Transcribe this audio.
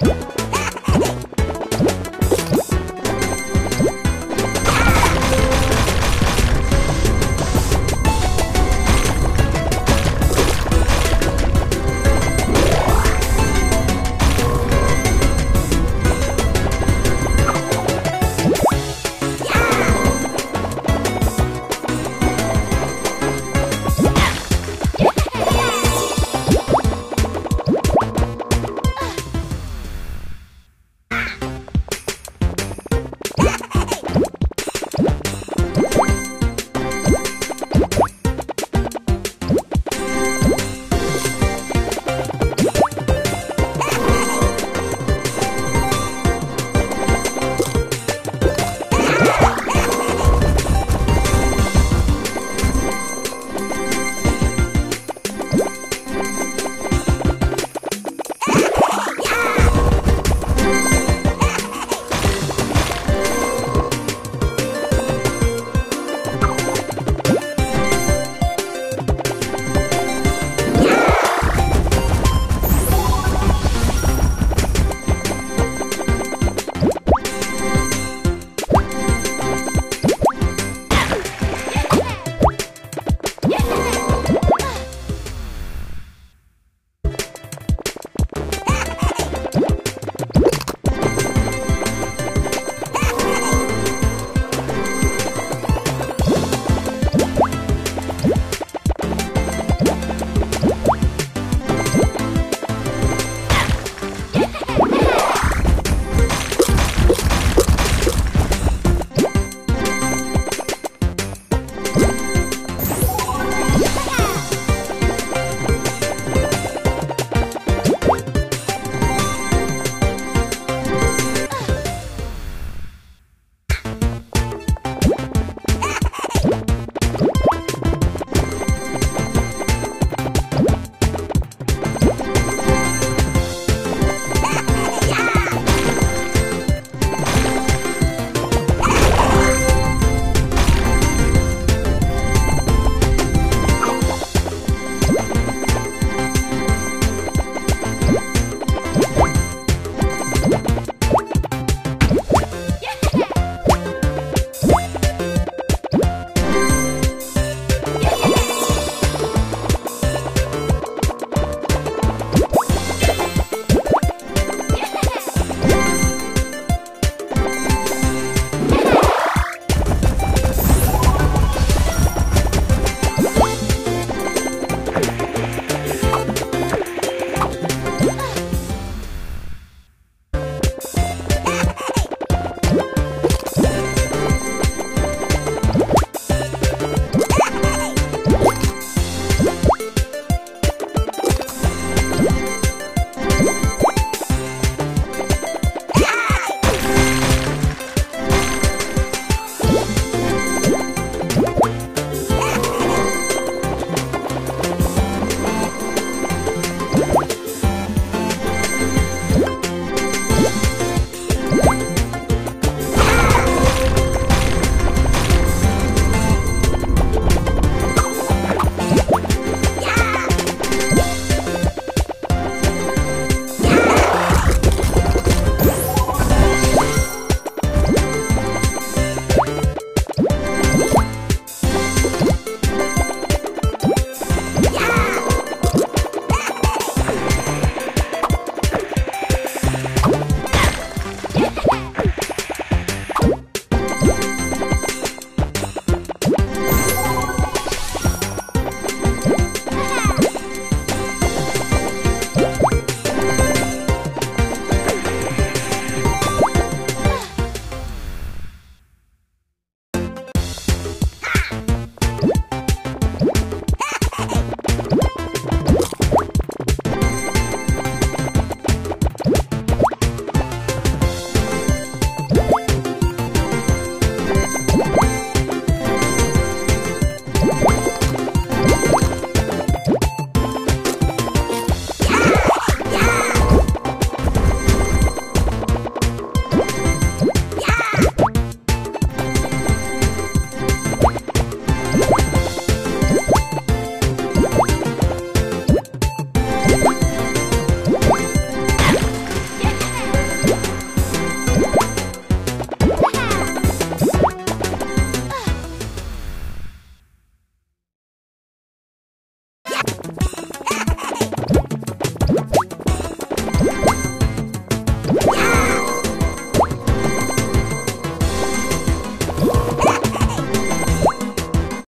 you